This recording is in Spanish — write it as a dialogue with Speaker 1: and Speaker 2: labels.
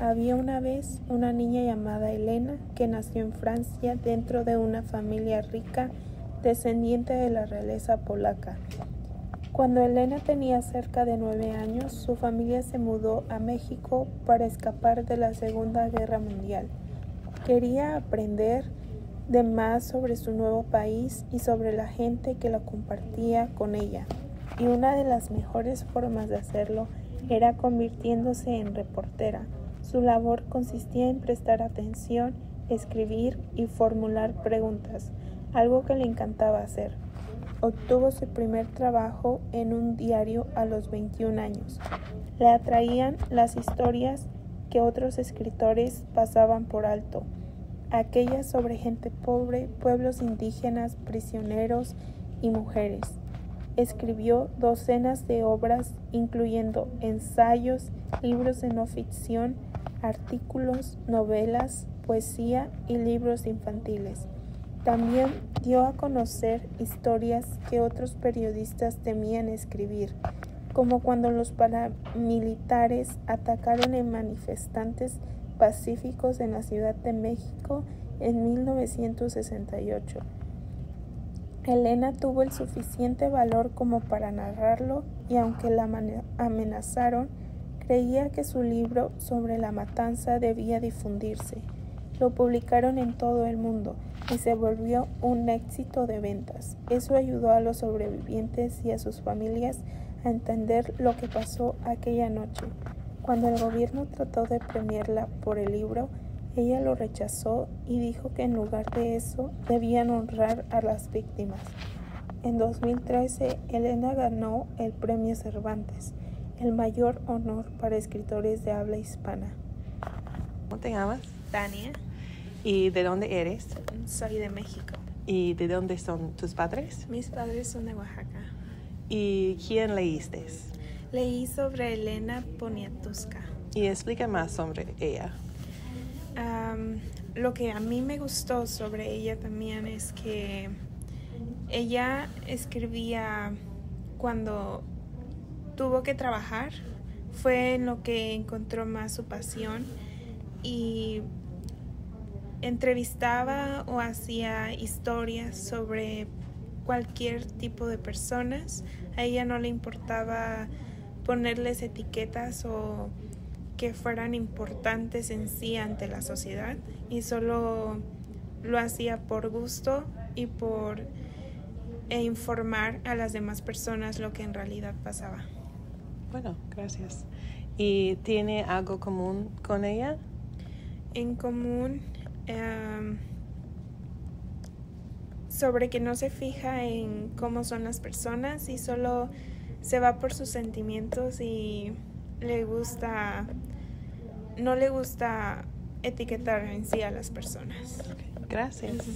Speaker 1: Había una vez una niña llamada Elena que nació en Francia dentro de una familia rica descendiente de la realeza polaca. Cuando Elena tenía cerca de nueve años, su familia se mudó a México para escapar de la Segunda Guerra Mundial. Quería aprender de más sobre su nuevo país y sobre la gente que lo compartía con ella. Y una de las mejores formas de hacerlo era convirtiéndose en reportera. Su labor consistía en prestar atención, escribir y formular preguntas, algo que le encantaba hacer. Obtuvo su primer trabajo en un diario a los 21 años. Le atraían las historias que otros escritores pasaban por alto aquellas sobre gente pobre, pueblos indígenas, prisioneros y mujeres. Escribió docenas de obras, incluyendo ensayos, libros de no ficción, artículos, novelas, poesía y libros infantiles. También dio a conocer historias que otros periodistas temían escribir, como cuando los paramilitares atacaron en manifestantes pacíficos en la Ciudad de México en 1968. Elena tuvo el suficiente valor como para narrarlo y aunque la amenazaron, creía que su libro sobre la matanza debía difundirse. Lo publicaron en todo el mundo y se volvió un éxito de ventas. Eso ayudó a los sobrevivientes y a sus familias a entender lo que pasó aquella noche. Cuando el gobierno trató de premiarla por el libro, ella lo rechazó y dijo que en lugar de eso debían honrar a las víctimas. En 2013, Elena ganó el Premio Cervantes, el mayor honor para escritores de habla hispana.
Speaker 2: ¿Cómo te llamas?
Speaker 1: Tania.
Speaker 2: ¿Y de dónde eres?
Speaker 1: Soy de México.
Speaker 2: ¿Y de dónde son tus padres?
Speaker 1: Mis padres son de Oaxaca.
Speaker 2: ¿Y quién leíste?
Speaker 1: Leí sobre Elena Poniatowska.
Speaker 2: Y explica más sobre ella.
Speaker 1: lo que a mí me gustó sobre ella también es que ella escribía cuando tuvo que trabajar, fue en lo que encontró más su pasión y entrevistaba o hacía historias sobre cualquier tipo de personas. A ella no le importaba ponerles etiquetas o que fueran importantes en sí ante la sociedad y solo lo hacía por gusto y por e informar a las demás personas lo que en realidad pasaba.
Speaker 2: Bueno, gracias. ¿Y tiene algo común con ella?
Speaker 1: En común, em, sobre que no se fija en cómo son las personas y solo se va por sus sentimientos y le gusta, no le gusta etiquetar en sí a las personas.
Speaker 2: Gracias.